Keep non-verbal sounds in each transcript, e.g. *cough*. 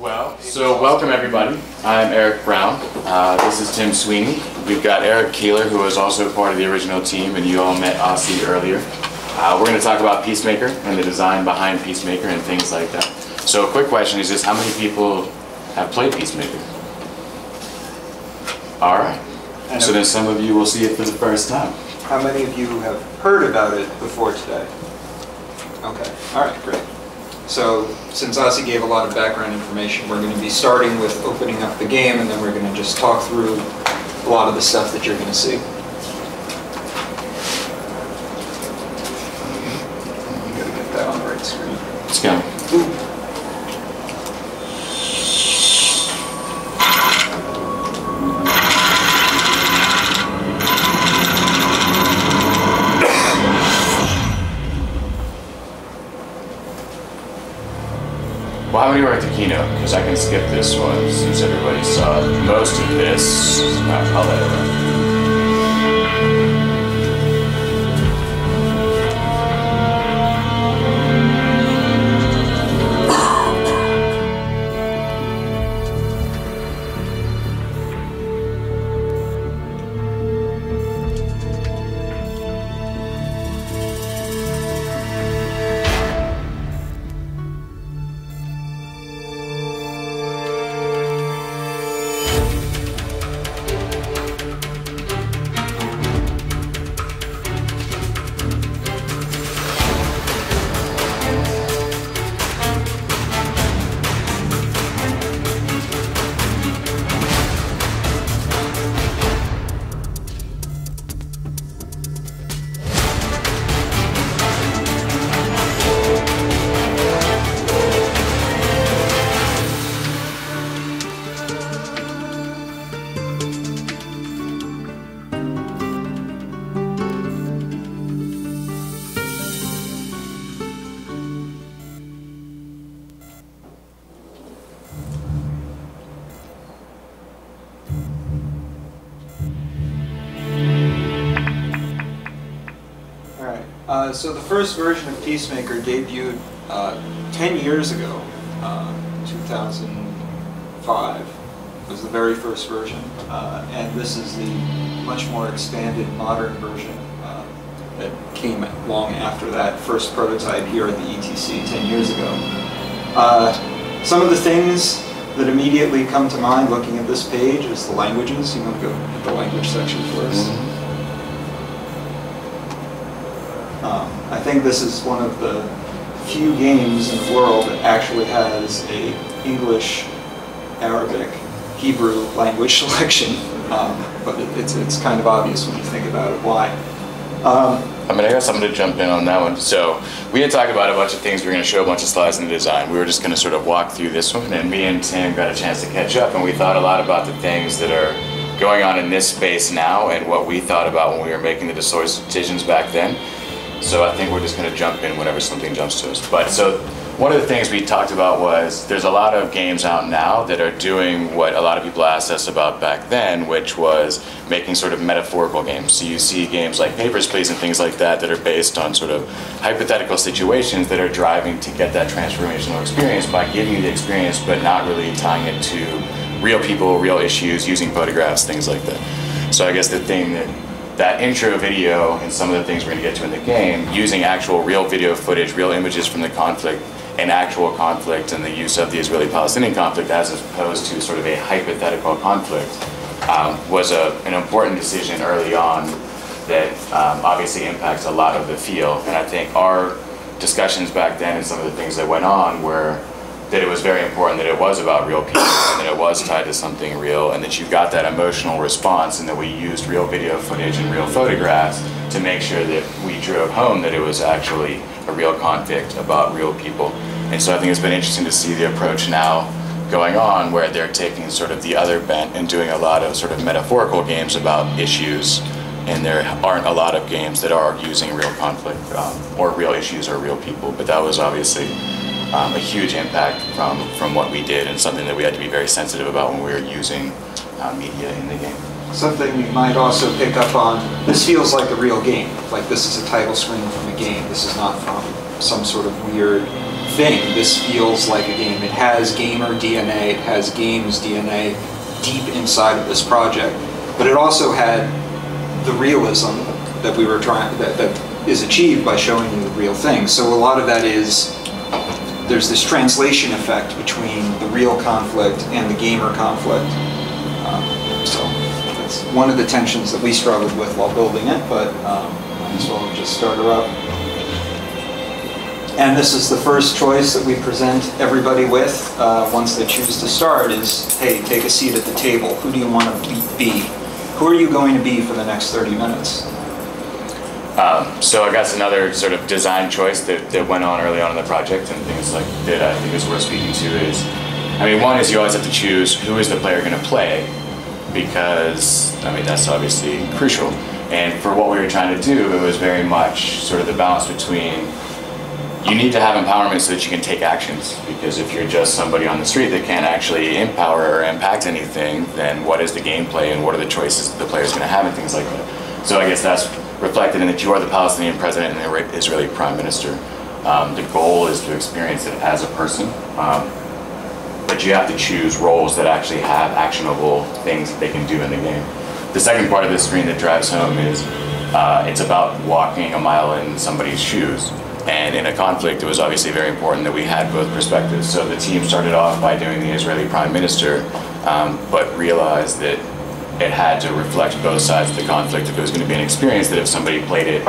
Well, so welcome everybody. I'm Eric Brown. Uh, this is Tim Sweeney. We've got Eric Keeler, who was also part of the original team, and you all met Asi earlier. Uh, we're going to talk about Peacemaker and the design behind Peacemaker and things like that. So a quick question is just how many people have played Peacemaker? All right. So then some of you will see it for the first time. How many of you have heard about it before today? Okay, all right, great. So since Asi gave a lot of background information, we're going to be starting with opening up the game, and then we're going to just talk through a lot of the stuff that you're going to see. You got to get that on the right screen. Let's go. Skip this one since everybody saw most of this. Uh, I'll let it run. Uh, so the first version of Peacemaker debuted uh, 10 years ago. Uh, 2005 was the very first version, uh, and this is the much more expanded modern version uh, that came long after that first prototype here at the ETC 10 years ago. Some of the things that immediately come to mind looking at this page is the languages. You want to go hit the language section first? Think this is one of the few games in the world that actually has a English, Arabic, Hebrew language *laughs* selection, um, but it, it's, it's kind of obvious when you think about it why. Um, I mean, I guess I'm going to jump in on that one. So, we had talked about a bunch of things. We were going to show a bunch of slides in the design. We were just going to sort of walk through this one, and me and Tim got a chance to catch up, and we thought a lot about the things that are going on in this space now and what we thought about when we were making the decisions back then. So, I think we're just going to jump in whenever something jumps to us. But so, one of the things we talked about was there's a lot of games out now that are doing what a lot of people asked us about back then, which was making sort of metaphorical games. So you see games like Papers, Please and things like that that are based on sort of hypothetical situations that are driving to get that transformational experience by giving you the experience but not really tying it to real people, real issues, using photographs, things like that. So I guess the thing that that intro video and some of the things we're going to get to in the game, using actual real video footage, real images from the conflict, and actual conflict and the use of the Israeli-Palestinian conflict as opposed to sort of a hypothetical conflict, um, was a, an important decision early on that um, obviously impacts a lot of the field. And I think our discussions back then and some of the things that went on were that it was very important that it was about real people and that it was tied to something real and that you got that emotional response and that we used real video footage and real photographs to make sure that we drove home that it was actually a real conflict about real people. And so I think it's been interesting to see the approach now going on where they're taking sort of the other bent and doing a lot of sort of metaphorical games about issues and there aren't a lot of games that are using real conflict um, or real issues or real people. But that was obviously um, a huge impact from, from what we did and something that we had to be very sensitive about when we were using uh, media in the game. Something you might also pick up on, this feels like a real game. Like this is a title screen from a game. This is not from some sort of weird thing. This feels like a game. It has gamer DNA, it has games DNA deep inside of this project. But it also had the realism that we were trying, that, that is achieved by showing you the real thing. So a lot of that is, there's this translation effect between the real conflict and the gamer conflict. Um, so that's one of the tensions that we struggled with while building it, but um, might as well just start her up. And this is the first choice that we present everybody with uh, once they choose to start is, hey, take a seat at the table. Who do you want to be? Who are you going to be for the next 30 minutes? Um, so I guess another sort of design choice that, that went on early on in the project and things like that I think is worth speaking to is, I mean, one is you always have to choose who is the player going to play because, I mean, that's obviously crucial. And for what we were trying to do, it was very much sort of the balance between you need to have empowerment so that you can take actions. Because if you're just somebody on the street that can't actually empower or impact anything, then what is the gameplay and what are the choices that the player's going to have and things like that. So I guess that's reflected in that you are the Palestinian president and the Israeli prime minister. Um, the goal is to experience it as a person, um, but you have to choose roles that actually have actionable things that they can do in the game. The second part of the screen that drives home is uh, it's about walking a mile in somebody's shoes. And in a conflict, it was obviously very important that we had both perspectives. So the team started off by doing the Israeli prime minister, um, but realized that it had to reflect both sides of the conflict. If it was going to be an experience, that if somebody played it,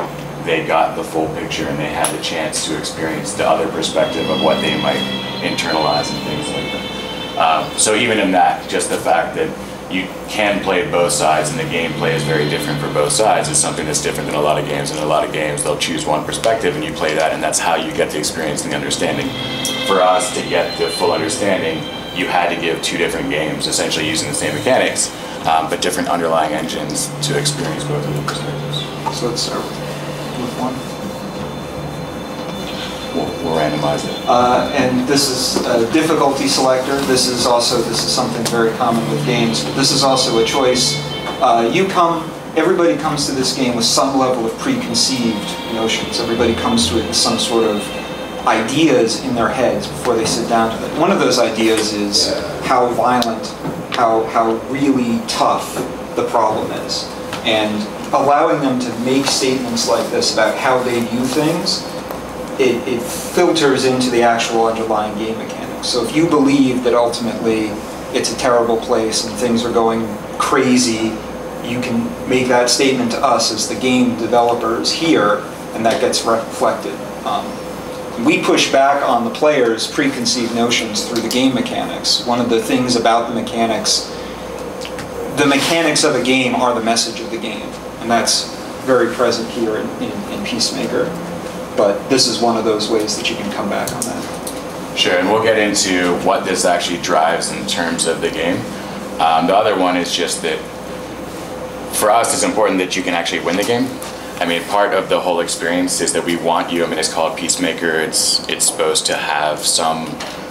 they got the full picture and they had the chance to experience the other perspective of what they might internalize and things like that. Um, so even in that, just the fact that you can play both sides and the gameplay is very different for both sides is something that's different than a lot of games. In a lot of games, they'll choose one perspective and you play that, and that's how you get the experience and the understanding. For us to get the full understanding, you had to give two different games, essentially using the same mechanics, um, but different underlying engines to experience both of the perspectives. So let's start with one. We'll, we'll randomize it. Uh, and this is a difficulty selector. This is also, this is something very common with games, but this is also a choice. Uh, you come, everybody comes to this game with some level of preconceived notions. Everybody comes to it with some sort of ideas in their heads before they sit down to it. One of those ideas is how violent, how, how really tough the problem is. And allowing them to make statements like this about how they view things it, it filters into the actual underlying game mechanics. So if you believe that ultimately it's a terrible place and things are going crazy, you can make that statement to us as the game developers here, and that gets reflected. Um, we push back on the players' preconceived notions through the game mechanics. One of the things about the mechanics, the mechanics of a game are the message of the game, and that's very present here in, in, in Peacemaker but this is one of those ways that you can come back on that. Sure, and we'll get into what this actually drives in terms of the game. Um, the other one is just that for us, it's important that you can actually win the game. I mean, part of the whole experience is that we want you. I mean, it's called Peacemaker. It's it's supposed to have some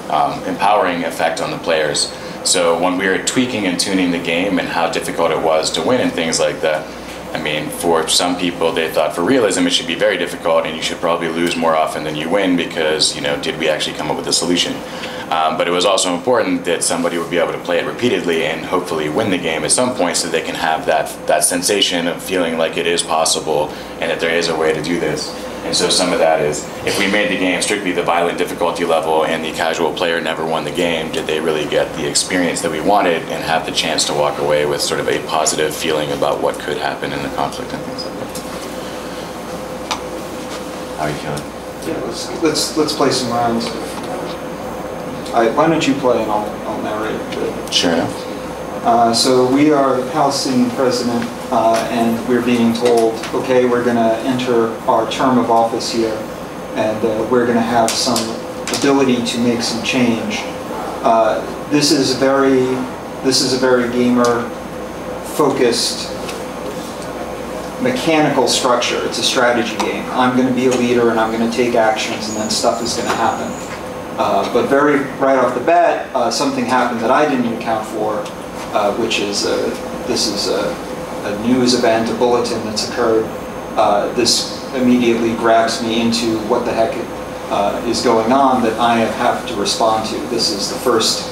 um, empowering effect on the players. So when we were tweaking and tuning the game and how difficult it was to win and things like that, I mean, for some people, they thought for realism it should be very difficult and you should probably lose more often than you win because, you know, did we actually come up with a solution? Um, but it was also important that somebody would be able to play it repeatedly and hopefully win the game at some point so they can have that, that sensation of feeling like it is possible and that there is a way to do this. And so some of that is, if we made the game strictly the violent difficulty level and the casual player never won the game, did they really get the experience that we wanted and have the chance to walk away with sort of a positive feeling about what could happen in the conflict and things like that? How are you feeling? Yeah, let's let's let's play some rounds. I, why don't you play and I'll, I'll narrate. Sure enough. Uh, so we are the Palestinian president, uh, and we're being told, okay, we're going to enter our term of office here, and uh, we're going to have some ability to make some change. Uh, this is very, this is a very gamer-focused mechanical structure. It's a strategy game. I'm going to be a leader, and I'm going to take actions, and then stuff is going to happen. Uh, but very right off the bat, uh, something happened that I didn't account for, uh, which is this is a, a, news event, a bulletin that's occurred. Uh, this immediately grabs me into what the heck uh, is going on that I have to respond to. This is the first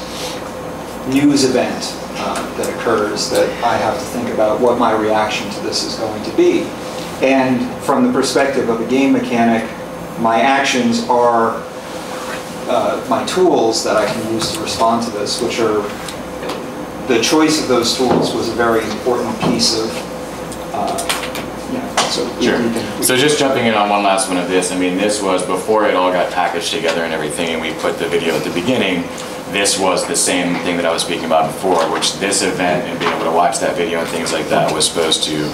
news event uh, that occurs that I have to think about what my reaction to this is going to be. And from the perspective of a game mechanic, my actions are uh, my tools that I can use to respond to this, which are the choice of those tools was a very important piece of, uh, you know, so Sure. we can- So just jumping in on one last one of this, I mean, this was before it all got packaged together and everything, and we put the video at the beginning. This was the same thing that I was speaking about before, which this event and being able to watch that video and things like that was supposed to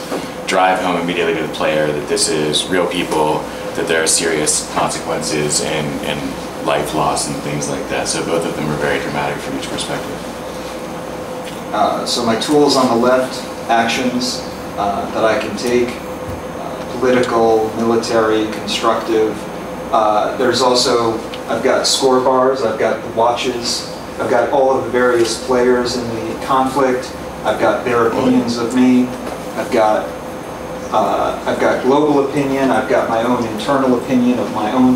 drive home immediately to the player that this is real people, that there are serious consequences and, and life loss and things like that. So both of them were very dramatic from each perspective. Uh, So my tools on the left, actions uh, that I can take, uh, political, military, constructive. Uh, There's also, I've got score bars, I've got the watches, I've got all of the various players in the conflict, I've got their opinions of me, I've got, uh, I've got global opinion, I've got my own internal opinion of my own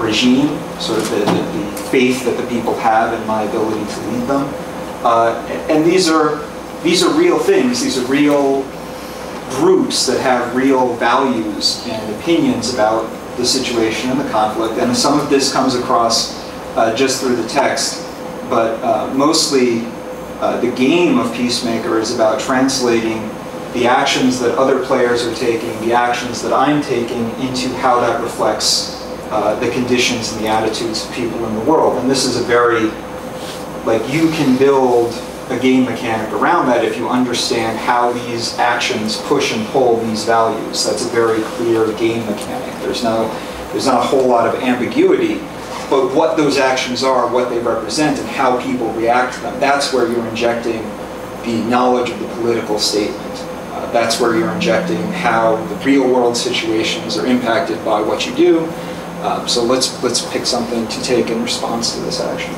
regime, sort of the the faith that the people have in my ability to lead them. Uh, And these are, these are real things, these are real groups that have real values and opinions about the situation and the conflict. And some of this comes across uh, just through the text, but uh, mostly uh, the game of Peacemaker is about translating the actions that other players are taking, the actions that I'm taking, into how that reflects uh, the conditions and the attitudes of people in the world. And this is a very like you can build a game mechanic around that if you understand how these actions push and pull these values. That's a very clear game mechanic. There's no, there's not a whole lot of ambiguity, but what those actions are, what they represent, and how people react to them, that's where you're injecting the knowledge of the political statement. Uh, that's where you're injecting how the real world situations are impacted by what you do. Um, so let's, let's pick something to take in response to this action.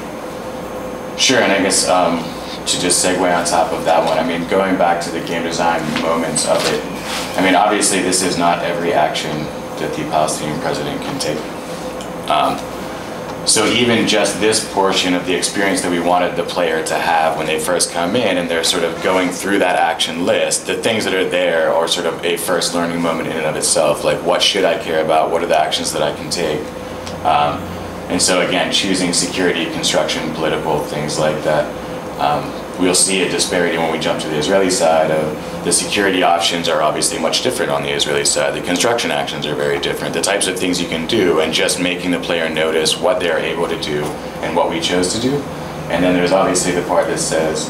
Sure, and I guess um, to just segue on top of that one, I mean, going back to the game design moments of it, I mean, obviously this is not every action that the Palestinian president can take. Um, so even just this portion of the experience that we wanted the player to have when they first come in and they're sort of going through that action list, the things that are there are sort of a first learning moment in and of itself. Like what should I care about? What are the actions that I can take? Um, and so again, choosing security, construction, political, things like that. Um, we'll see a disparity when we jump to the Israeli side of the security options are obviously much different on the Israeli side. The construction actions are very different. The types of things you can do and just making the player notice what they're able to do and what we chose to do. And then there's obviously the part that says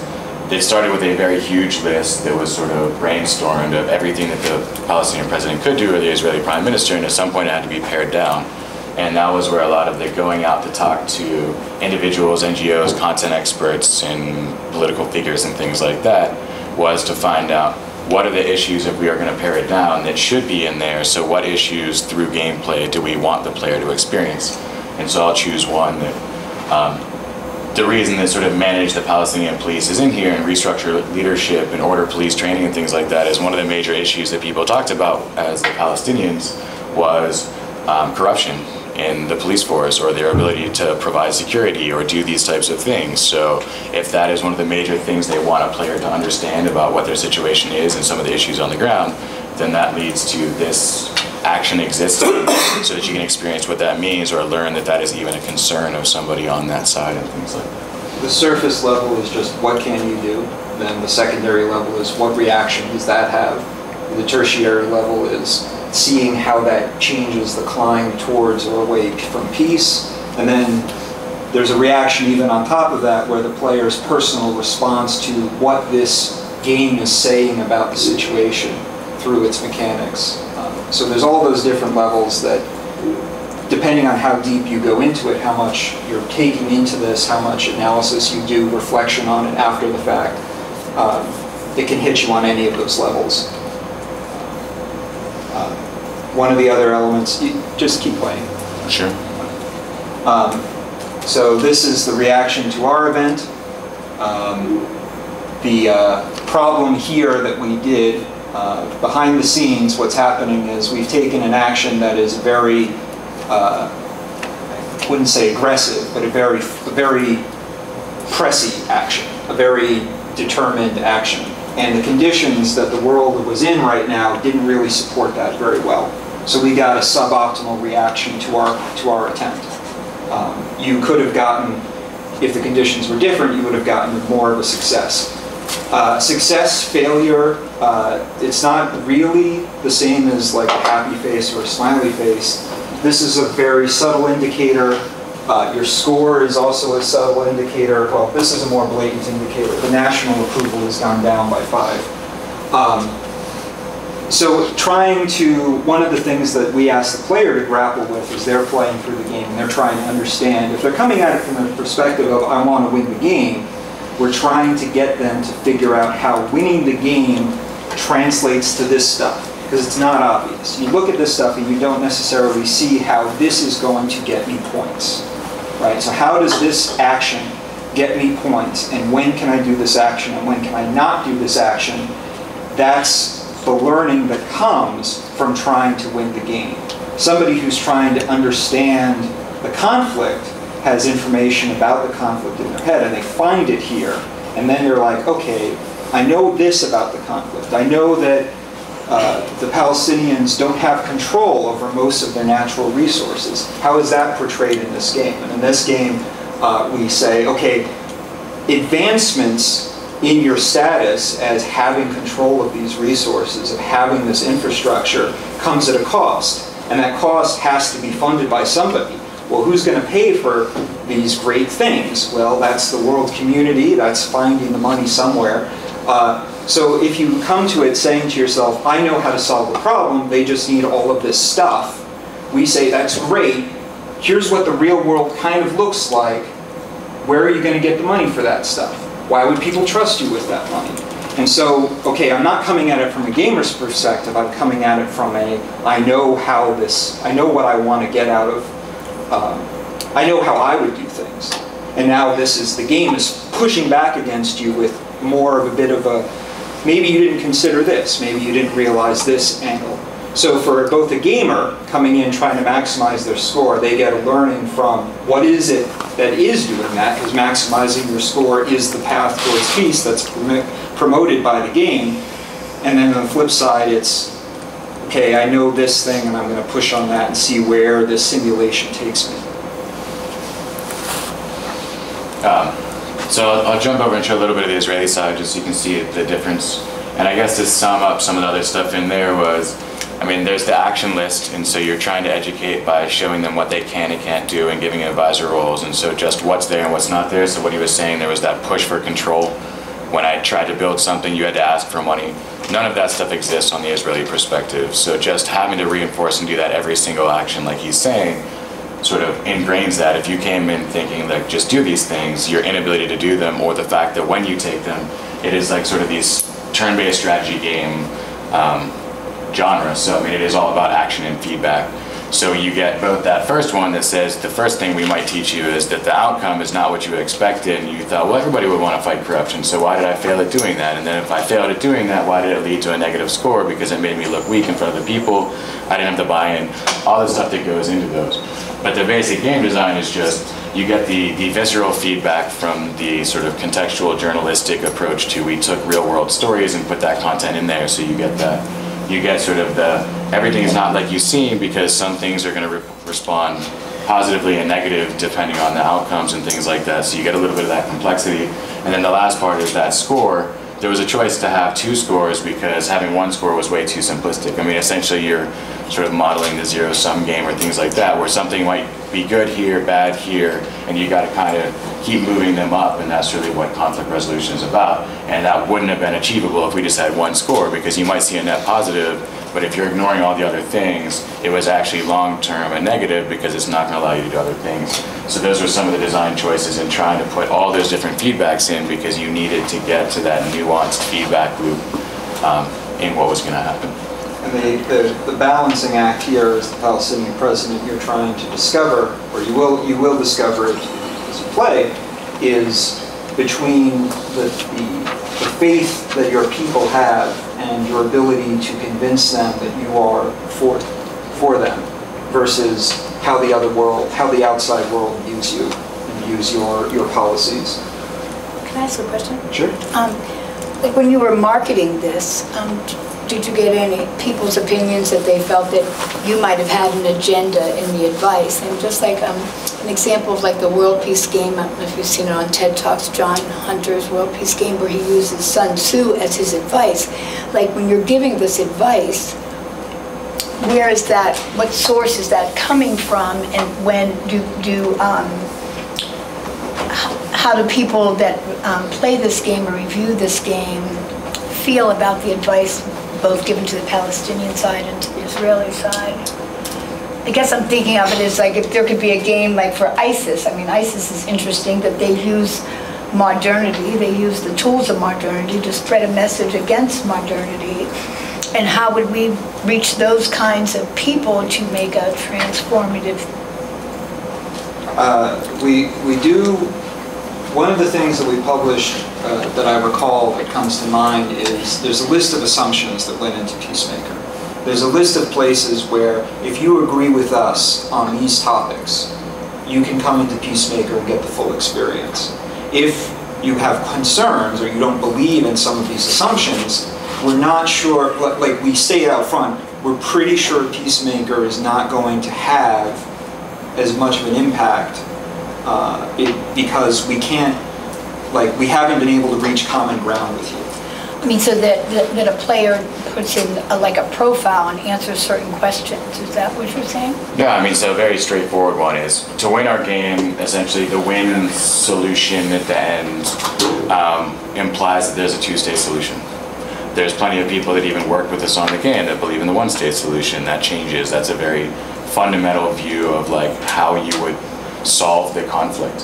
they started with a very huge list that was sort of brainstormed of everything that the Palestinian president could do or the Israeli prime minister, and at some point it had to be pared down. And that was where a lot of the going out to talk to individuals, NGOs, content experts, and political figures and things like that was to find out what are the issues if we are going to pare it down that should be in there. So, what issues through gameplay do we want the player to experience? And so, I'll choose one that um, the reason that sort of manage the Palestinian police is in here and restructure leadership and order police training and things like that is one of the major issues that people talked about as the Palestinians was um, corruption in the police force or their ability to provide security or do these types of things. So if that is one of the major things they want a player to understand about what their situation is and some of the issues on the ground, then that leads to this action existing *coughs* so that you can experience what that means or learn that that is even a concern of somebody on that side and things like that. The surface level is just what can you do? Then the secondary level is what reaction does that have? The tertiary level is seeing how that changes the climb towards or away from peace. And then there's a reaction even on top of that where the player's personal response to what this game is saying about the situation through its mechanics. Um, so there's all those different levels that depending on how deep you go into it, how much you're taking into this, how much analysis you do, reflection on it after the fact, um, it can hit you on any of those levels. One of the other elements, you, just keep playing. Sure. Um, so this is the reaction to our event. Um, the uh, problem here that we did uh, behind the scenes, what's happening is we've taken an action that is very uh, wouldn't say aggressive, but a very, a very pressy action, a very determined action. And the conditions that the world was in right now didn't really support that very well. So we got a suboptimal reaction to our, to our attempt. Um, you could have gotten, if the conditions were different, you would have gotten more of a success. Uh, success, failure, uh, it's not really the same as like a happy face or a smiley face. This is a very subtle indicator. Uh, your score is also a subtle indicator. Well, this is a more blatant indicator. The national approval has gone down by five. Um, so trying to, one of the things that we ask the player to grapple with is they're playing through the game and they're trying to understand. If they're coming at it from the perspective of, I want to win the game, we're trying to get them to figure out how winning the game translates to this stuff because it's not obvious. You look at this stuff and you don't necessarily see how this is going to get me points, right? So how does this action get me points and when can I do this action and when can I not do this action? That's the learning that comes from trying to win the game. Somebody who's trying to understand the conflict has information about the conflict in their head and they find it here and then they're like, okay, I know this about the conflict. I know that uh, the Palestinians don't have control over most of their natural resources. How is that portrayed in this game? And in this game, uh, we say, okay, advancements in your status as having control of these resources, of having this infrastructure, comes at a cost. And that cost has to be funded by somebody. Well, who's going to pay for these great things? Well, that's the world community, that's finding the money somewhere. Uh, so if you come to it saying to yourself, I know how to solve the problem, they just need all of this stuff, we say, that's great. Here's what the real world kind of looks like. Where are you going to get the money for that stuff? Why would people trust you with that money? And so, okay, I'm not coming at it from a gamer's perspective. I'm coming at it from a, I know how this, I know what I want to get out of, um, I know how I would do things. And now this is, the game is pushing back against you with more of a bit of a, maybe you didn't consider this, maybe you didn't realize this angle. So for both a gamer coming in trying to maximize their score, they get a learning from what is it that is doing that, because maximizing your score is the path towards peace that's promoted by the game. And then on the flip side, it's, okay, I know this thing and I'm going to push on that and see where this simulation takes me. Um, so I'll, I'll, jump over and show a little bit of the Israeli side just so you can see the difference. And I guess to sum up some of the other stuff in there was I mean, there's the action list, and so you're trying to educate by showing them what they can and can't do and giving advisor roles, and so just what's there and what's not there. So what he was saying, there was that push for control. When I tried to build something, you had to ask for money. None of that stuff exists on the Israeli perspective. So just having to reinforce and do that every single action, like he's saying, sort of ingrains that. If you came in thinking like just do these things, your inability to do them, or the fact that when you take them, it is like sort of these turn-based strategy game. Um, genre. So I mean, it is all about action and feedback. So you get both that first one that says the first thing we might teach you is that the outcome is not what you expected, and you thought, well, everybody would want to fight corruption, so why did I fail at doing that? And then if I failed at doing that, why did it lead to a negative score? Because it made me look weak in front of the people. I didn't have the buy-in. All the stuff that goes into those. But the basic game design is just you get the, the visceral feedback from the sort of contextual journalistic approach to we took real world stories and put that content in there, so you get that you get sort of the everything is not like you seem because some things are going to re respond positively and negative depending on the outcomes and things like that. So you get a little bit of that complexity. And then the last part is that score. There was a choice to have two scores because having one score was way too simplistic. I mean, essentially you're sort of modeling the zero sum game or things like that where something might be good here, bad here, and you got to kind of keep moving them up, and that's really what conflict resolution is about. And that wouldn't have been achievable if we just had one score, because you might see a net positive, but if you're ignoring all the other things, it was actually long-term a negative because it's not going to allow you to do other things. So those were some of the design choices in trying to put all those different feedbacks in because you needed to get to that nuanced feedback loop um, in what was going to happen. And the, the, the, balancing act here as the Palestinian president you're trying to discover, or you will, you will discover it as you play, is between the, the, the faith that your people have and your ability to convince them that you are for, for them versus how the other world, how the outside world views you and views your, your policies. Can I ask a question? Sure. Um, Like when you were marketing this, um, did you get any people's opinions that they felt that you might have had an agenda in the advice? And just like um, an example of like the World Peace Game, I don't know if you've seen it on TED Talks, John Hunter's World Peace Game, where he uses Sun Tzu as his advice. Like when you're giving this advice, where is that, what source is that coming from? And when do, do, um, how do people that um, play this game or review this game feel about the advice both given to the Palestinian side and to the Israeli side? I guess I'm thinking of it as like if there could be a game like for ISIS. I mean, ISIS is interesting that they use modernity, they use the tools of modernity to spread a message against modernity. And how would we reach those kinds of people to make a transformative Uh, we, we do, one of the things that we published uh, that I recall that comes to mind is there's a list of assumptions that went into Peacemaker. There's a list of places where if you agree with us on these topics, you can come into Peacemaker and get the full experience. If you have concerns or you don't believe in some of these assumptions, we're not sure, like- we say it out front, we're pretty sure Peacemaker is not going to have as much of an impact uh, it, because we can't, like, we haven't been able to reach common ground with you. I mean, so that, that that a player puts in a- like a profile and answers certain questions, is that what you're saying? Yeah, I mean, so a very straightforward one is to win our game, essentially the win solution at the end um, implies that there's a two-state solution. There's plenty of people that even work with us on the game that believe in the one-state solution. That changes. That's a very fundamental view of like how you would solve the conflict.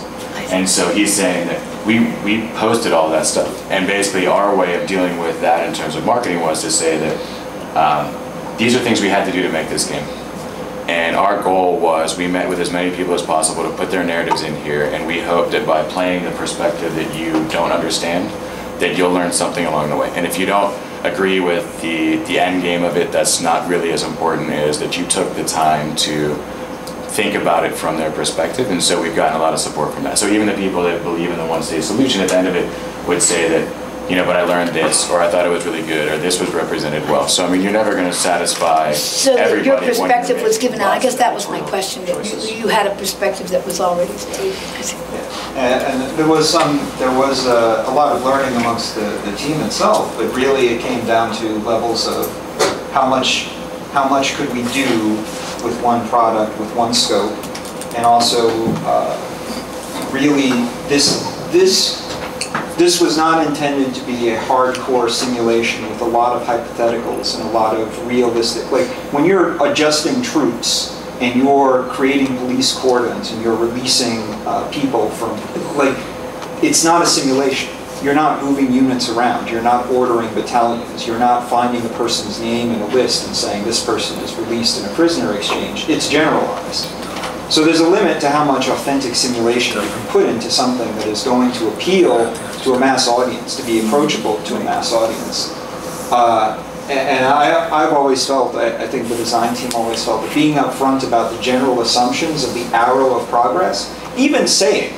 And so he's saying that we, we posted all that stuff. And basically our way of dealing with that in terms of marketing was to say that um, these are things we had to do to make this game. And our goal was we met with as many people as possible to put their narratives in here, and we hope that by playing the perspective that you don't understand, that you'll learn something along the way. And if you don't agree with the, the end game of it, that's not really as important as that you took the time to think about it from their perspective. And so we've gotten a lot of support from that. So even the people that believe in the one state solution at the end of it would say that, you know, but I learned this, or I thought it was really good, or this was represented well. So I mean, you're never going to satisfy So that everybody. your perspective was given out, I guess that was my question, that you- you had a perspective that was already stated. And, and there was some, there was a, a lot of learning amongst the, the team itself, but really it came down to levels of how much, how much could we do with one product, with one scope, and also uh, really this, this, this was not intended to be a hardcore simulation with a lot of hypotheticals and a lot of realistic, like when you're adjusting troops and you're creating police cordons and you're releasing uh, people from, like, it's not a simulation. You're not moving units around. You're not ordering battalions. You're not finding a person's name in a list and saying this person is released in a prisoner exchange. It's generalized. So there's a limit to how much authentic simulation you can put into something that is going to appeal to a mass audience, to be approachable to a mass audience. Uh, and I, I've always felt, I, I think the design team always felt that being upfront about the general assumptions of the arrow of progress, even saying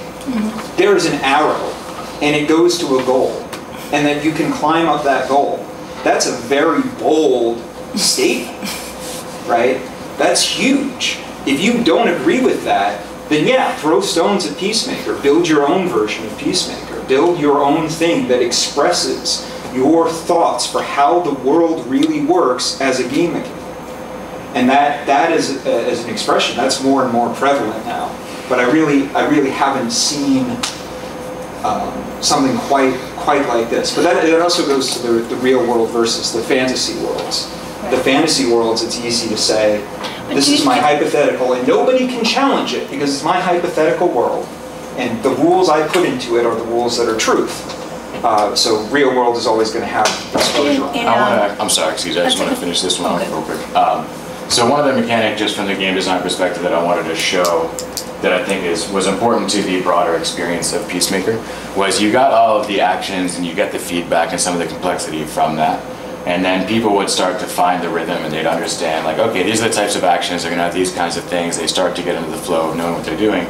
there is an arrow and it goes to a goal, and that you can climb up that goal, that's a very bold statement right? That's huge. If you don't agree with that, then yeah, throw stones at Peacemaker. Build your own version of Peacemaker. Build your own thing that expresses your thoughts for how the world really works as a game mechanic. And that, that is, uh, as an expression, that's more and more prevalent now. But I really, I really haven't seen um, something quite, quite like this. But that, it also goes to the, the real world versus the fantasy worlds. The fantasy worlds, it's easy to say, this is my hypothetical, and nobody can challenge it because it's my hypothetical world. And the rules I put into it are the rules that are truth. Uh, so real world is always going to have exposure on it. In- I um, want to, I'm sorry, excuse me, I just want to finish this one off Okay. real quick. Um, So one of the mechanic, just from the game design perspective, that I wanted to show that I think is, was important to the broader experience of Peacemaker, was you got all of the actions and you get the feedback and some of the complexity from that. And then people would start to find the rhythm and they'd understand, like, okay, these are the types of actions, they're gonna have these kinds of things. They start to get into the flow of knowing what they're doing.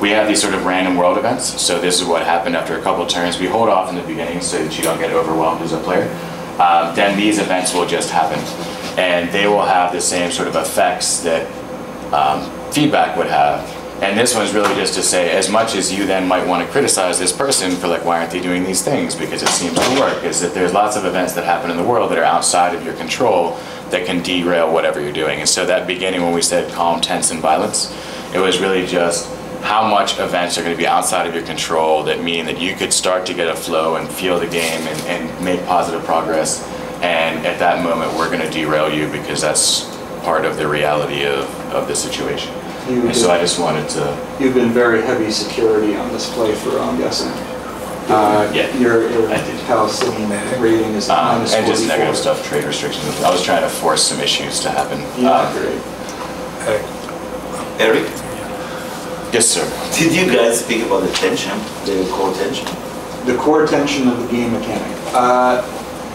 We have these sort of random world events. So this is what happened after a couple turns. We hold off in the beginning so that you don't get overwhelmed as a player. Um, then these events will just happen. And they will have the same sort of effects that um, feedback would have. And this one's really just to say, as much as you then might want to criticize this person for like, why aren't they doing these things? Because it seems to work, is that there's lots of events that happen in the world that are outside of your control that can derail whatever you're doing. And so that beginning when we said calm, tense, and violence, it was really just how much events are going to be outside of your control that mean that you could start to get a flow and feel the game and, and make positive progress. And at that moment, we're going to derail you because that's part of the reality of, of the situation. You And so did- I just wanted to, You've been very heavy security on this playthrough, I'm guessing. Uh, Yeah, Your, your I did. Palestinian rating is um, minus and just negative stuff, trade restrictions. I was trying to force some issues to happen. Yeah, Uh, great. Eric, Yes, sir. did you guys speak about the tension, the core tension? The core tension of the game mechanic. Uh,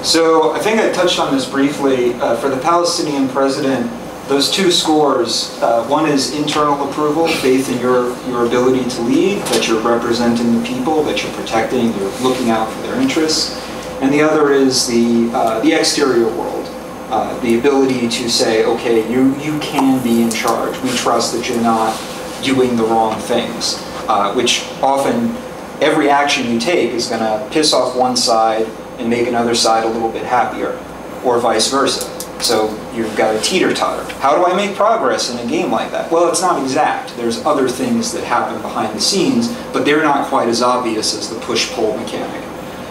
So I think I touched on this briefly. Uh, For the Palestinian president, those two scores, uh, one is internal approval, faith in your, your ability to lead, that you're representing the people, that you're protecting, you're looking out for their interests. And the other is the, uh, the exterior world, uh, the ability to say, okay, you, you can be in charge. We trust that you're not doing the wrong things, uh, which often every action you take is going to piss off one side and make another side a little bit happier, or vice versa. So you've got a teeter-totter. How do I make progress in a game like that? Well, it's not exact. There's other things that happen behind the scenes, but they're not quite as obvious as the push-pull mechanic.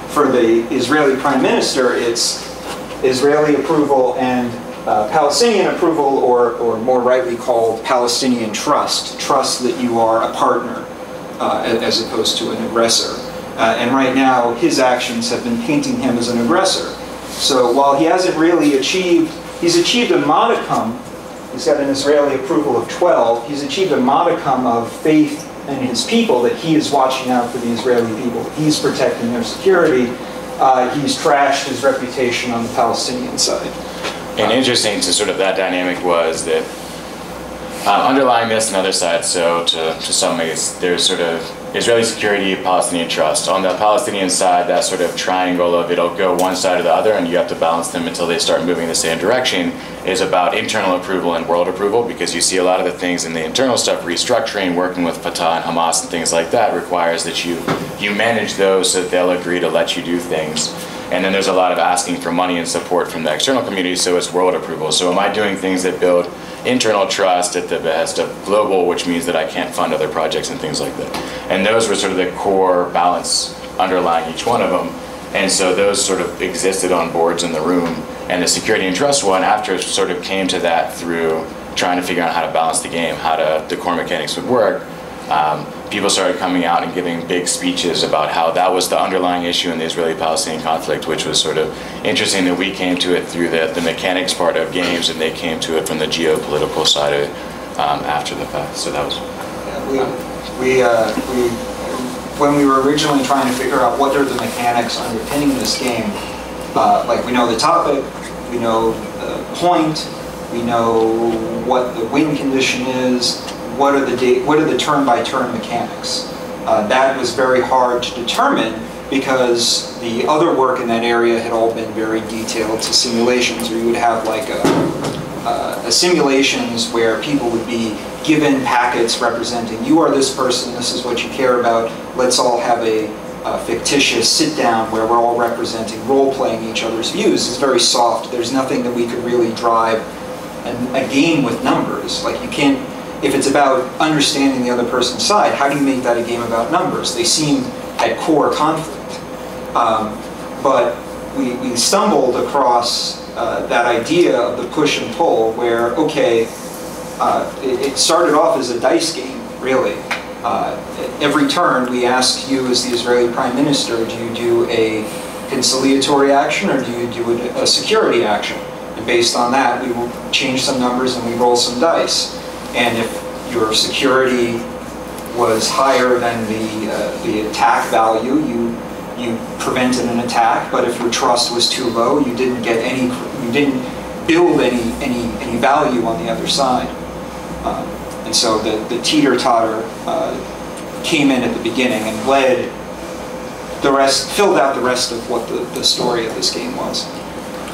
For the Israeli prime minister, it's Israeli approval and uh, Palestinian approval, or, or more rightly called Palestinian trust, trust that you are a partner uh, as opposed to an aggressor. Uh, and right now, his actions have been painting him as an aggressor. So while he hasn't really achieved, he's achieved a modicum, he's got an Israeli approval of 12, he's achieved a modicum of faith in his people that he is watching out for the Israeli people, he's protecting their security. Uh, he's trashed his reputation on the Palestinian side. And interesting to sort of that dynamic was that um, underlying this and other side, so to, to some ways, there's sort of Israeli security, Palestinian trust. On the Palestinian side, that sort of triangle of it'll go one side or the other, and you have to balance them until they start moving the same direction, is about internal approval and world approval, because you see a lot of the things in the internal stuff, restructuring, working with Fatah and Hamas and things like that, requires that you, you manage those so that they'll agree to let you do things. And then there's a lot of asking for money and support from the external community, so it's world approval. So am I doing things that build internal trust at the behest of global, which means that I can't fund other projects and things like that. And those were sort of the core balance underlying each one of them. And so those sort of existed on boards in the room. And the security and trust one, after sort of came to that through trying to figure out how to balance the game, how to the core mechanics would work. Um, people started coming out and giving big speeches about how that was the underlying issue in the Israeli-Palestinian conflict, which was sort of interesting that we came to it through the, the mechanics part of games, and they came to it from the geopolitical side of it um, after the fact. So that was Yeah, we, we, uh, we, when we were originally trying to figure out what are the mechanics underpinning this game, uh, like we know the topic, we know the point, we know what the win condition is, what are the what are the turn-by-turn mechanics. Uh, that was very hard to determine because the other work in that area had all been very detailed to simulations, where you would have like a, uh, simulations where people would be given packets representing you are this person, this is what you care about, let's all have a uh, fictitious sit down where we're all representing, role playing each other's views. It's very soft. There's nothing that we could really drive a, a game with numbers. Like you can't, if it's about understanding the other person's side, how do you make that a game about numbers? They seem at core conflict. Um, but we, we stumbled across uh, that idea of the push and pull where, okay, uh, it, it started off as a dice game, really. Uh, every turn we ask you as the Israeli prime minister, do you do a conciliatory action or do you do a, a security action? And based on that, we will change some numbers and we roll some dice. And if your security was higher than the, uh, the attack value, you you prevented an attack, but if your trust was too low, you didn't get any, you didn't build any, any, any value on the other side. Uh, And so the, the teeter-totter uh, came in at the beginning and led the rest, filled out the rest of what the, the story of this game was.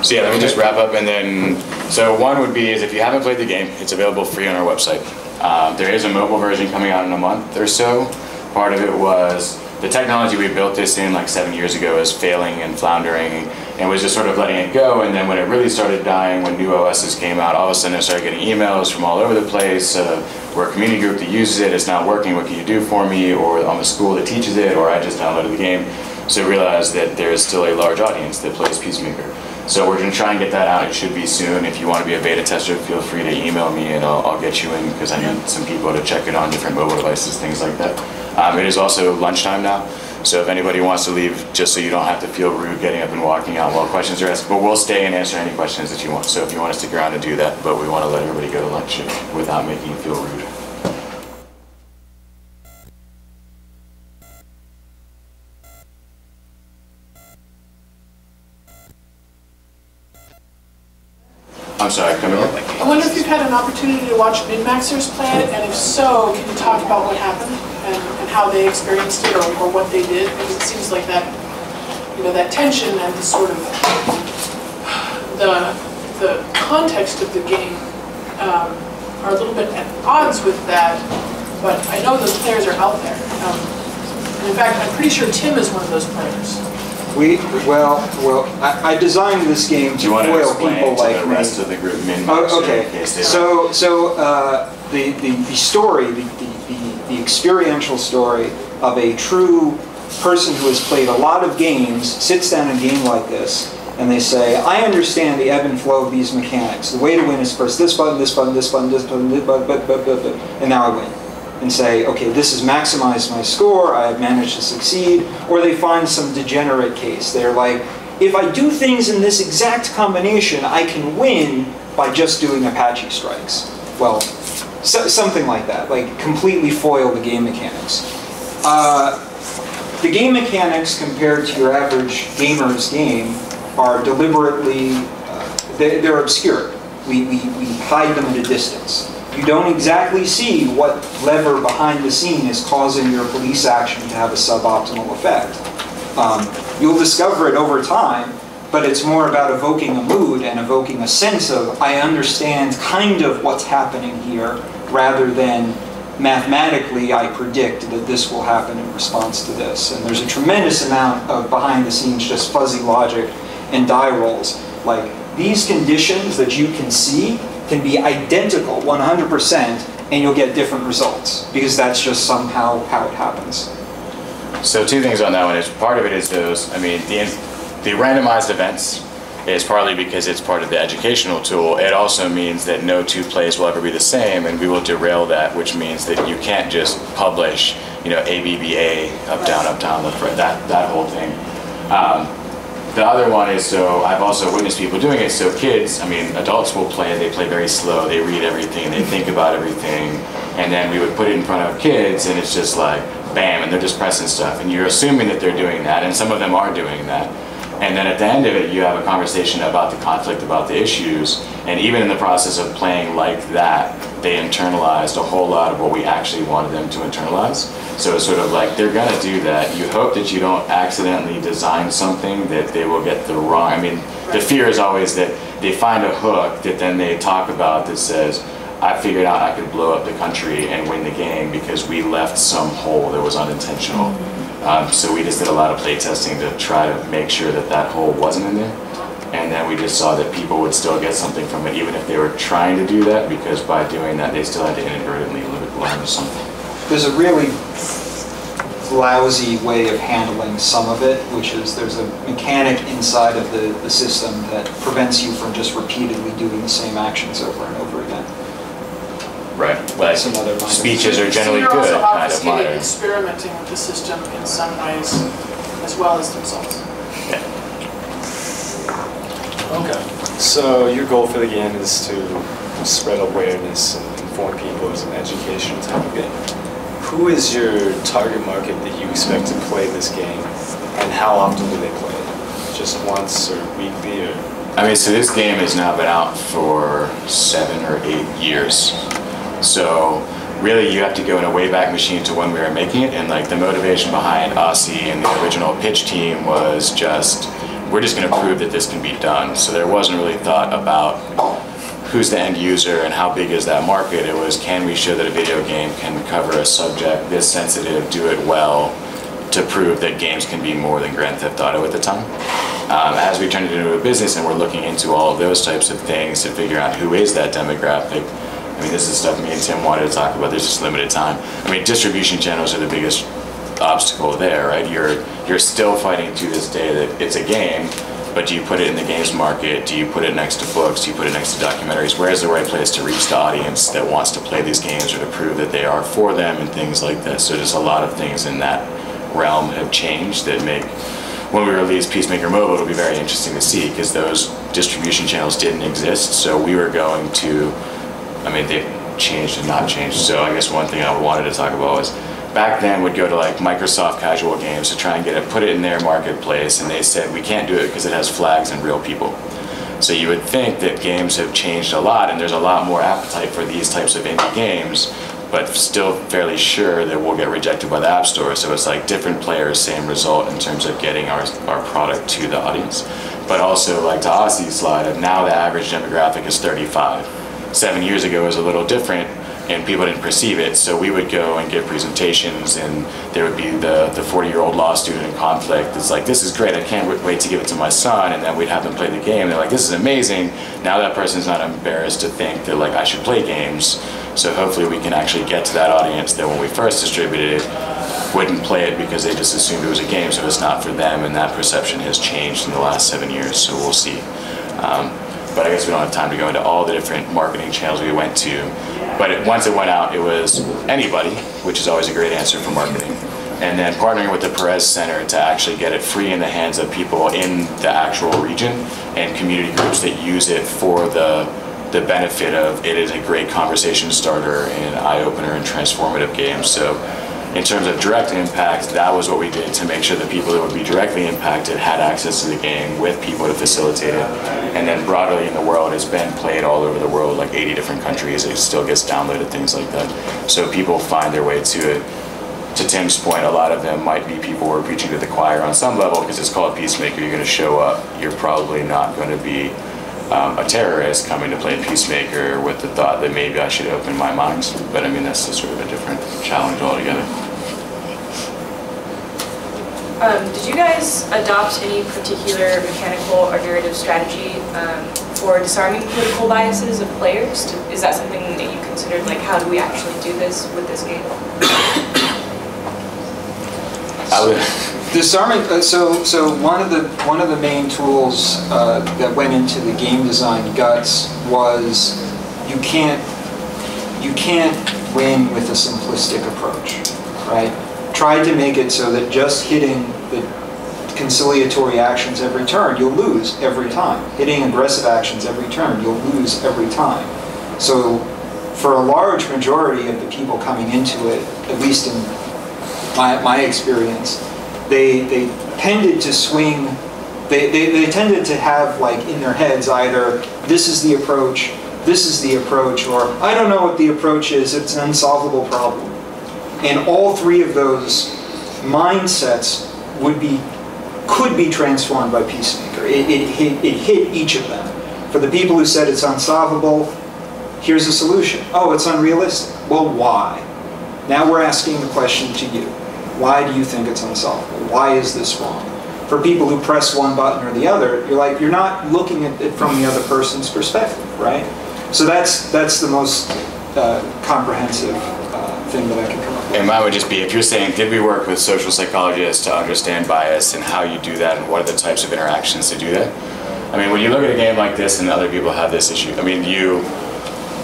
So yeah, let me just wrap up and then, so one would be is if you haven't played the game, it's available free on our website. Um, there is a mobile version coming out in a month or so. Part of it was the technology we built this in like seven years ago is failing and floundering and was just sort of letting it go. And then when it really started dying, when new OSs came out, all of a sudden I started getting emails from all over the place. Uh, we're a community group that uses it, it's not working, what can you do for me? Or I'm a school that teaches it, or I just downloaded the game. So realized that there's still a large audience that plays Peacemaker. So we're gonna try and get that out. It should be soon. If you want to be a beta tester, feel free to email me and I'll, I'll get you in because I need some people to check it on different mobile devices, things like that. Um, it is also lunchtime now. So if anybody wants to leave, just so you don't have to feel rude getting up and walking out while questions are asked, but we'll stay and answer any questions that you want. So if you want to stick around and do that, but we want to let everybody go to lunch without making you feel rude. I'm sorry, come? I wonder if you've had an opportunity to watch Min-Maxers play it, and if so, can you talk about what happened and, and how they experienced it or, or what they did? Because it seems like that, you know, that tension and the sort of, the, the context of the game um, are a little bit at odds with that, but I know those players are out there. Um, and in fact, I'm pretty sure Tim is one of those players. We, well, well, I, I designed this game to you want to foil people to like the me. rest of the group Oh, okay, case they don't- so, so, uh, the, the, the story, the, the, the- the experiential story of a true person who has played a lot of games, sits down in a game like this, and they say, I understand the ebb and flow of these mechanics. The way to win is press this button, this button, this button, this button, this button, but, but, but, but, and now I win. And say, okay, this has maximized my score, I have managed to succeed. Or they find some degenerate case. They're like, if I do things in this exact combination, I can win by just doing Apache strikes. Well, so, something like that, like completely foil the game mechanics. Uh, the game mechanics compared to your average gamer's game are deliberately, uh, they, they're obscure. We, we, we hide them at a distance. You don't exactly see what lever behind the scene is causing your police action to have a suboptimal effect. Um, you'll discover it over time, but it's more about evoking a mood and evoking a sense of, I understand kind of what's happening here, rather than mathematically, I predict that this will happen in response to this. And there's a tremendous amount of behind the scenes just fuzzy logic and die rolls. Like, these conditions that you can see can be identical 100% and you'll get different results because that's just somehow how it happens. So two things on that one is part of it is those. I mean, the the randomized events is partly because it's part of the educational tool. It also means that no two plays will ever be the same, and we will derail that, which means that you can't just publish, you know, ABBA up down up down left right that that whole thing. Um, the other one is so I've also witnessed people doing it. So kids, I mean, adults will play. They play very slow. They read everything. They think about everything, and then we would put it in front of kids, and it's just like bam, and they're just pressing stuff, and you're assuming that they're doing that, and some of them are doing that. And then at the end of it, you have a conversation about the conflict, about the issues, and even in the process of playing like that, they internalized a whole lot of what we actually wanted them to internalize. So it's sort of like they're gonna do that. You hope that you don't accidentally design something that they will get the wrong. I mean, the fear is always that they find a hook that then they talk about that says, I figured out I could blow up the country and win the game because we left some hole that was unintentional. Um, so we just did a lot of play testing to try to make sure that that hole wasn't in there. And then we just saw that people would still get something from it, even if they were trying to do that, because by doing that, they still had to inadvertently learn something. There's a really lousy way of handling some of it, which is there's a mechanic inside of the, the system that prevents you from just repeatedly doing the same actions over and over again. Right. Like Some other speeches are generally so you're good, also kind of obfuscating, experimenting with the system in some ways, as well as themselves. Yeah. Okay. So your goal for the game is to spread awareness and inform people as an educational type of game. Who is your target market that you expect to play this game, and how often do they play it? Just once or weekly or? I mean, so this game has now been out for seven or eight years. So really, you have to go in a way back machine to when we were making it, and like the motivation behind Asi and the original pitch team was just we're just going to prove that this can be done. So there wasn't really thought about who's the end user and how big is that market. It was can we show that a video game can cover a subject this sensitive, do it well, to prove that games can be more than Grand Theft Auto at the time. Um, as we turned it into a business and we're looking into all of those types of things to figure out who is that demographic. I mean, this is stuff me and Tim wanted to talk about. There's just limited time. I mean, distribution channels are the biggest obstacle there, right? You're you're still fighting to this day that it's a game, but do you put it in the games market? Do you put it next to books? Do you put it next to documentaries? Where is the right place to reach the audience that wants to play these games or to prove that they are for them and things like that? So just a lot of things in that realm have changed that make when we release Peacemaker Mobile, it'll be very interesting to see because those distribution channels didn't exist. So we were going to, I mean, they've changed and not changed. So I guess one thing I wanted to talk about was back then would go to like Microsoft Casual Games to try and get it, put it in their marketplace, and they said we can't do it because it has flags and real people. So you would think that games have changed a lot, and there's a lot more appetite for these types of indie games but still fairly sure that we'll get rejected by the App Store. So it's like different players, same result in terms of getting our, our product to the audience. But also, like to Asi's slide, now the average demographic is 35. Seven years ago was a little different, and people didn't perceive it. So we would go and give presentations, and there would be the the 40 year old law student in conflict. It's like this is great. I can't wait to give it to my son, and then we'd have them play the game. They're like, this is amazing. Now that person's not embarrassed to think that like I should play games. So hopefully we can actually get to that audience that when we first distributed it wouldn't play it because they just assumed it was a game, so it's not for them, and that perception has changed in the last seven years. So we'll see. Um, but I guess we don't have time to go into all the different marketing channels we went to. But it, once it went out, it was anybody, which is always a great answer for marketing. And then partnering with the Peres Center to actually get it free in the hands of people in the actual region and community groups that use it for the the benefit of it is a great conversation starter and eye opener and transformative game. So in terms of direct impact, that was what we did to make sure the people that would be directly impacted had access to the game with people to facilitate it. And then broadly in the world, it's been played all over the world, like 80 different countries. It still gets downloaded, things like that. So people find their way to it. To Tim's point, a lot of them might be people who are preaching to the choir on some level because it's called Peacemaker. You're going to show up. You're probably not going to be um, a terrorist coming to play Peacemaker with the thought that maybe I should open my mind. But I mean, that's a sort of a different challenge altogether. Um, did you guys adopt any particular mechanical or narrative strategy um, for disarming political biases of players? Is that something that you considered, like, how do we actually do this with this game? I would. Disarming, uh, so, so one of the, one of the main tools uh, that went into the game design guts was you can't, you can't win with a simplistic approach, right? Tried to make it so that just hitting the conciliatory actions every turn, you'll lose every time. Hitting aggressive actions every turn, you'll lose every time. So for a large majority of the people coming into it, at least in my, my experience, they, they tended to swing, they, they, they tended to have like in their heads either this is the approach, this is the approach, or I don't know what the approach is, it's an unsolvable problem. And all three of those mindsets would be, could be transformed by Peacemaker. It, it, hit, it hit each of them. For the people who said it's unsolvable, here's a solution. Oh, it's unrealistic. Well, why? Now we're asking the question to you. Why do you think it's unsolvable? Why is this wrong? For people who press one button or the other, you're like, you're not looking at it from the other person's perspective, right? So that's, that's the most uh, comprehensive uh, thing that I can come up with. And mine would just be if you're saying, did we work with social psychologists to understand bias and how you do that and what are the types of interactions to do that? I mean, when you look at a game like this and other people have this issue, I mean, you,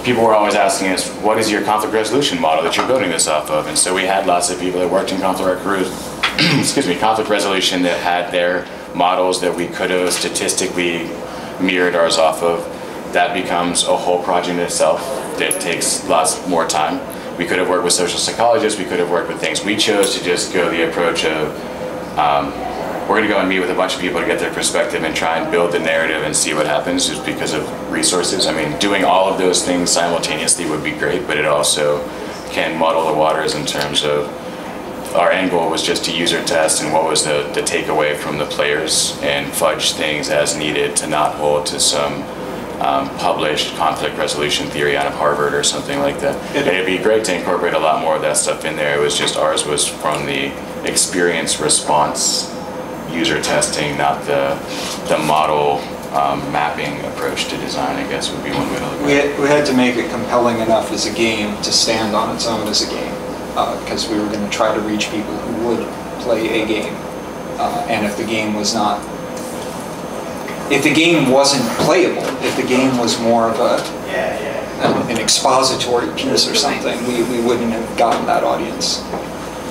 people were always asking us, what is your conflict resolution model that you're building this off of? And so we had lots of people that worked in conflict, *clears throat* excuse me, conflict resolution that had their models that we could have statistically mirrored ours off of. That becomes a whole project in itself that takes lots more time. we could have worked with social psychologists, we could have worked with things. We chose to just go the approach of um, we're going to go and meet with a bunch of people to get their perspective and try and build the narrative and see what happens just because of resources. I mean, doing all of those things simultaneously would be great, but it also can muddle the waters in terms of our end goal was just to user test and what was the, the takeaway from the players and fudge things as needed to not hold to some um, published conflict resolution theory out of Harvard or something like that. And it'd be great to incorporate a lot more of that stuff in there. It was just ours was from the experience response user testing, not the, the model um, mapping approach to design, I guess would be one way to look We at it. had, we had to make it compelling enough as a game to stand on its own as a game, because we were going to try to reach people who would play a game. Uh, And if the game was not, if the game wasn't playable, if the game was more of a, an an expository piece or something, we, we wouldn't have gotten that audience.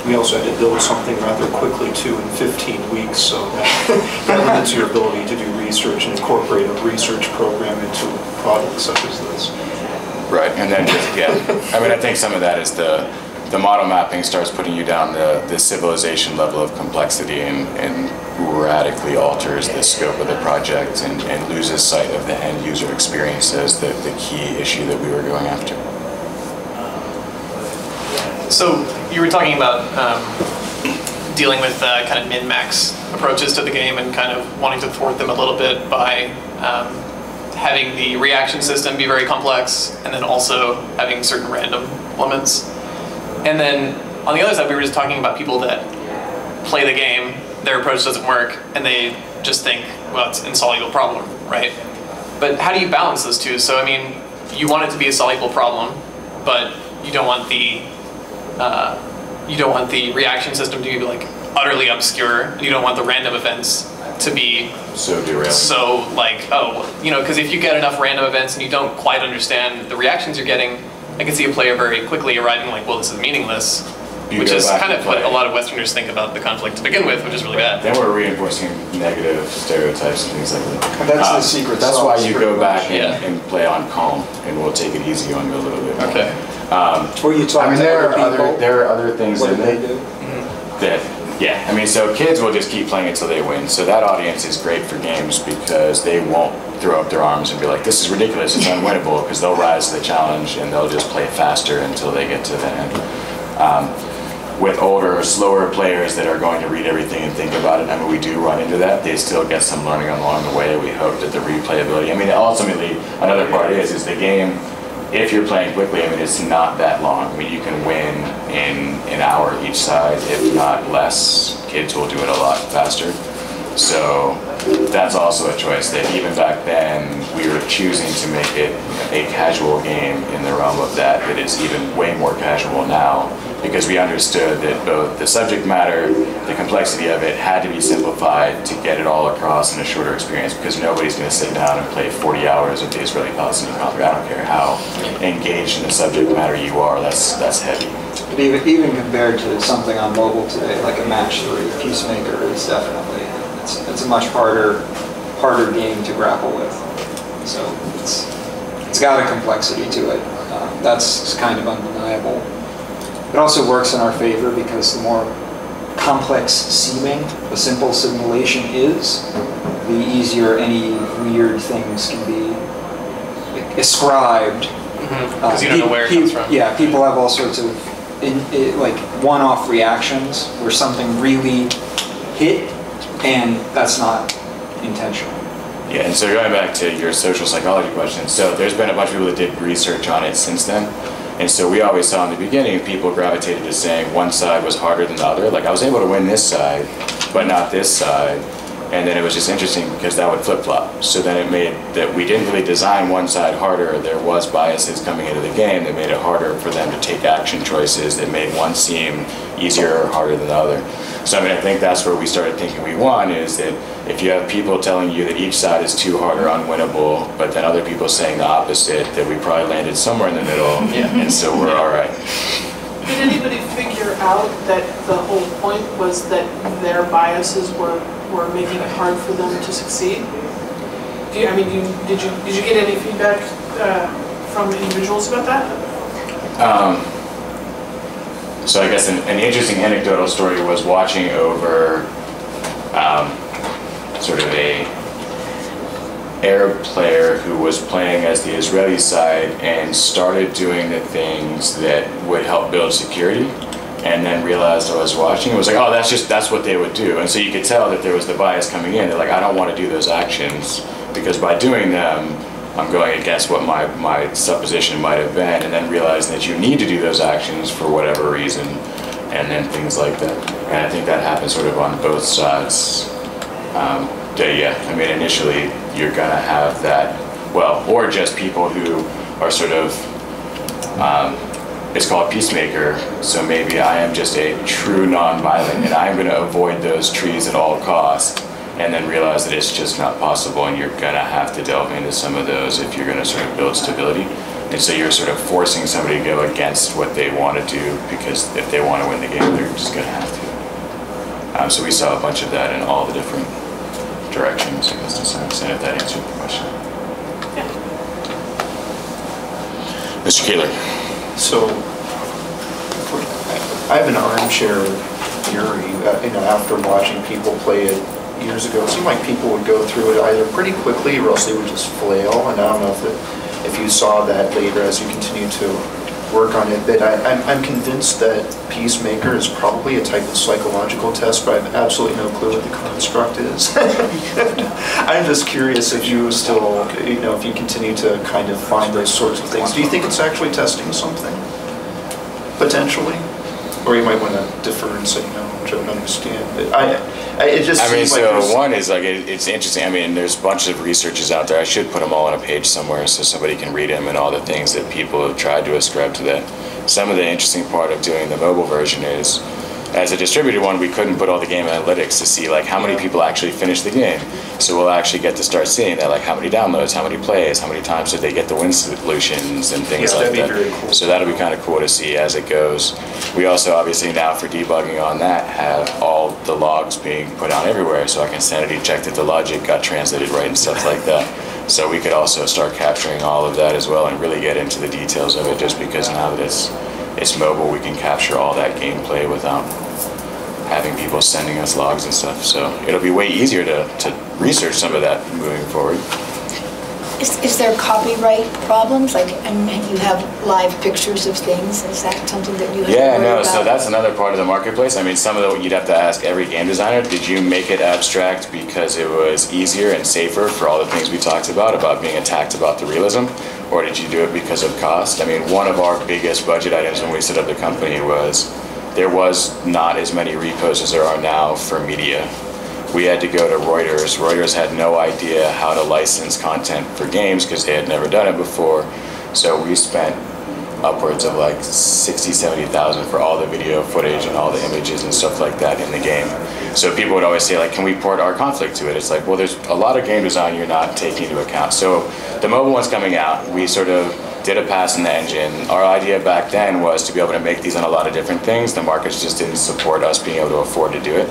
We also had to build something rather quickly too in 15 weeks, so that limits your ability to do research and incorporate a research program into a product such as this. Right, and then just, yeah, I mean, I think some of that is the, the model mapping starts putting you down the, the civilization level of complexity and, and radically alters the scope of the project and, and loses sight of the end user experience as the, the key issue that we were going after. So you were talking about um, dealing with uh, kind of min-max approaches to the game and kind of wanting to thwart them a little bit by um, having the reaction system be very complex and then also having certain random elements. And then on the other side, we were just talking about people that play the game, their approach doesn't work, and they just think, well, it's an insoluble problem, right? But how do you balance those two? So, I mean, you want it to be a soluble problem, but you don't want the uh, you don't want the reaction system to be like utterly obscure. You don't want the random events to be So derailing. so like oh you know because if you get enough random events and you don't quite understand the reactions you're getting, I can see a player very quickly arriving like well this is meaningless, You which is kind and of what a lot of Westerners think about the conflict to begin with, which is really bad. Then we're reinforcing negative stereotypes and things like that. And that's the Um, secret That's why you go back and, Yeah. and play on calm, and we'll take it easy on you a little bit. more. Okay. Were you I talking mean, to there other are other people? there are other things did they do? that yeah. I mean, so kids will just keep playing until they win. So that audience is great for games because they won't throw up their arms and be like, "This is ridiculous. It's unwinnable." Because they'll rise to the challenge and they'll just play faster until they get to the end. Um, with older, slower players that are going to read everything and think about it, I mean, we do run into that. They still get some learning along the way. We hope that the replayability. I mean, ultimately, another part is is the game. If you're playing quickly, I mean, it's not that long. I mean, you can win in an hour each side, if not less. Kids will do it a lot faster. So that's also a choice that even back then we were choosing to make it a casual game in the realm of that. It is even way more casual now because we understood that both the subject matter, the complexity of it had to be simplified to get it all across in a shorter experience because nobody's going to sit down and play 40 hours of the Israeli-Palestinian conflict. I don't care how engaged in the subject matter you are, that's, that's heavy. But even, even compared to something on mobile today, like a match three, Peacemaker is definitely, it's, it's a much harder, harder game to grapple with. So it's, it's got a complexity to it. Uh, That's kind of undeniable. It also works in our favor because the more complex seeming a simple simulation is, the easier any weird things can be ascribed Because you don't know Uh, where it pe- comes from. Yeah, people have all sorts of, in, i like, one-off reactions where something really hit, and that's not intentional. Yeah, and so going back to your social psychology question, so there's been a bunch of people that did research on it since then. And so we always saw in the beginning, people gravitated to saying one side was harder than the other. Like I was able to win this side, but not this side. And then it was just interesting because that would flip flop. So then it made that we didn't really design one side harder. There was biases coming into the game that made it harder for them to take action choices that made one seem easier or harder than the other. So I mean, I think that's where we started thinking we won is that if you have people telling you that each side is too hard or unwinnable, but then other people saying the opposite, that we probably landed somewhere in the middle, *laughs* Yeah. and so we're all right. Did anybody figure out that the whole point was that their biases were, were making it hard for them to succeed? Do you, I mean, you, did you, did you get any feedback uh, from individuals about that? So I guess an, an interesting anecdotal story was watching over um, sort of a Arab player who was playing as the Israeli side and started doing the things that would help build security and then realized I was watching. It was like oh that's just that's what they would do. And so you could tell that there was the bias coming in. They're like I don't want to do those actions because by doing them I'm going against what my, my supposition might have been and then realizing that you need to do those actions for whatever reason and then things like that. And I think that happens sort of on both sides. Um, yeah, I mean, initially you're gonna have that, well, or just people who are sort of, um, it's called peacemaker. So maybe I am just a true non-violent, and I'm gonna avoid those trees at all costs, and then realize that it's just not possible, and you're gonna have to delve into some of those if you're gonna sort of build stability. And so you're sort of forcing somebody to go against what they want to do because if they want to win the game, they're just gonna have to. Um, so we saw a bunch of that in all the different directions, I guess, to some extent, if that answered the question. Mr. Keeler? So, I have an armchair theory, uh, you know, after watching people play it years ago, it seemed like people would go through it either pretty quickly or else they would just flail, and I don't know if, it- if you saw that later as you continue to work on it, but I, I'm, I'm convinced that Peacemaker is probably a type of psychological test, but I have absolutely no clue what the construct is. *laughs* I'm just curious if you still, you know, if you continue to kind of find those sorts of things. Do you think it's actually testing something? Potentially? Or you might want to defer and say, no, don't understand. I, I- it just I mean, seems like so one is like, it- it's interesting, I mean, there's a bunch of researches out there, I should put them all on a page somewhere so somebody can read them and all the things that people have tried to ascribe to that. Some of the interesting part of doing the mobile version is, as a distributed one, we couldn't put all the game analytics to see like how many people actually finish the game. So we'll actually get to start seeing that, like how many downloads, how many plays, how many times did they get the win solutions and things Yeah, like that. cool. So that'll be kind of cool to see as it goes. We also obviously now for debugging on that have all the logs being put out everywhere, so I can sanity check that the logic got translated right and stuff like that. So we could also start capturing all of that as well and really get into the details of it, just because now that it's it's mobile, we can capture all that gameplay without having people sending us logs and stuff. So it'll be way easier to, to research some of that moving forward. Is, is there copyright problems? Like, and you have live pictures of things, is that something that you have to Yeah, no, about? so that's another part of the marketplace. I mean, some of the, you'd have to ask every game designer, did you make it abstract because it was easier and safer for all the things we talked about, about being attacked about the realism? Or did you do it because of cost? I mean, one of our biggest budget items when we set up the company was there was not as many repos as there are now for media. We had to go to Reuters. Reuters had no idea how to license content for games because they had never done it before. So we spent upwards of like 60, 70,000 for all the video footage and all the images and stuff like that in the game. So people would always say like, can we port our conflict to it? It's like, well, there's a lot of game design you're not taking into account. So the mobile one's coming out. We sort of did a pass in the engine. Our idea back then was to be able to make these on a lot of different things. The markets just didn't support us being able to afford to do it.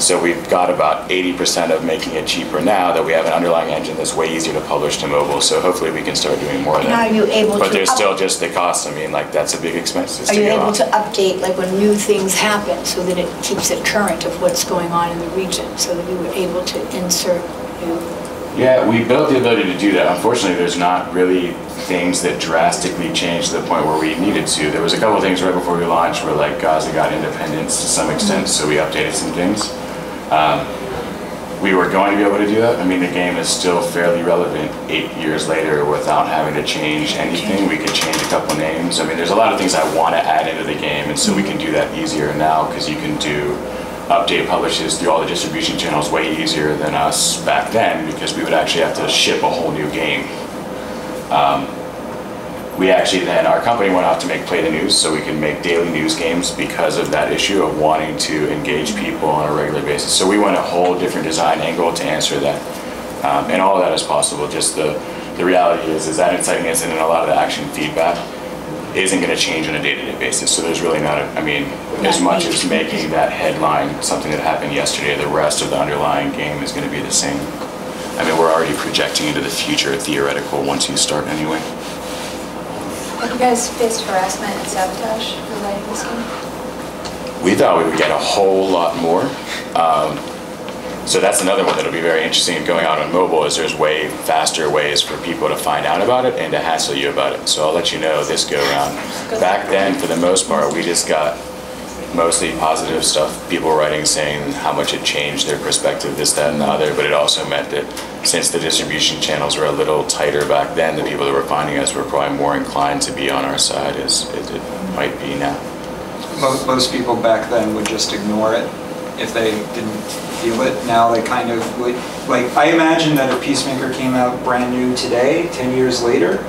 So we've got about 80% of making it cheaper now that we have an underlying engine that's way easier to publish to mobile. So hopefully we can start doing more of And that. are you able But to there's still just the cost. I mean, like, that's a big expense Are to you able on. to update, like when new things happen, so that it keeps it current of what's going on in the region, so that you were able to insert new? Yeah, we built the ability to do that. Unfortunately, there's not really things that drastically changed to the point where we needed to. There was a couple things right before we launched where like Gaza got independence to some extent, so we updated some things. Um, we were going to be able to do that. I mean, the game is still fairly relevant eight years later without having to change anything. We could change a couple names. I mean, there's a lot of things I want to add into the game, and so we can do that easier now because you can do update publishes through all the distribution channels way easier than us back then because we would actually have to ship a whole new game. Um, we actually then, our company went off to make Play the News so we could make daily news games because of that issue of wanting to engage people on a regular basis. So we went a whole different design angle to answer that. Um, and all of that is possible. Just the, the reality is, is that inciting incident and a lot of the action feedback isn't going to change on a day-to-day basis. So there's really not, a, I mean, as much as making that headline something that happened yesterday, the rest of the underlying game is going to be the same. I mean, we're already projecting into the future theoretical once you start anyway. Have you guys faced harassment and sabotage for writing this game? we thought we would get a whole lot more. Um, so that's another one that'll be very interesting going out on mobile is there's way faster ways for people to find out about it and to hassle you about it. So I'll let you know this go around. Back then, for the most part, we just got mostly positive stuff, people writing saying how much it changed their perspective, this, that, and the other. But it also meant that since the distribution channels were a little tighter back then, the people that were finding us were probably more inclined to be on our side as as it might be now. Most, most people back then would just ignore it if they didn't feel it. Now they kind of would, like, I imagine that if Peacemaker came out brand new today, 10 years later,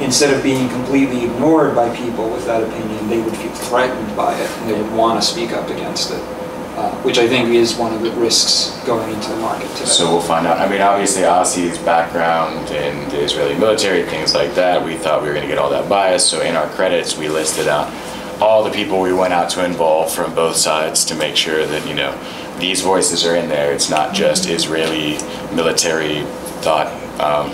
instead of being completely ignored by people with that opinion, they would feel threatened by it and they would want to speak up against it, uh, which I think is one of the risks going into the market today. So we'll find out. I mean, obviously, Asi's background in the Israeli military, things like that, we thought we were going to get all that bias. So in our credits, we listed out all the people we went out to involve from both sides to make sure that, you know, these voices are in there. It's not just Israeli military thought um,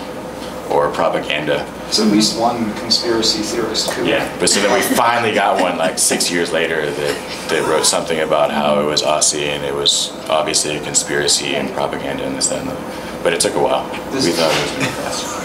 or propaganda. There's at least one conspiracy theorist who. Yeah, but so then we *laughs* finally got one like six years later that, that wrote something about how it was Asi and it was obviously a conspiracy and propaganda and this, that, and other. But it took a while. This- We thought it was going to.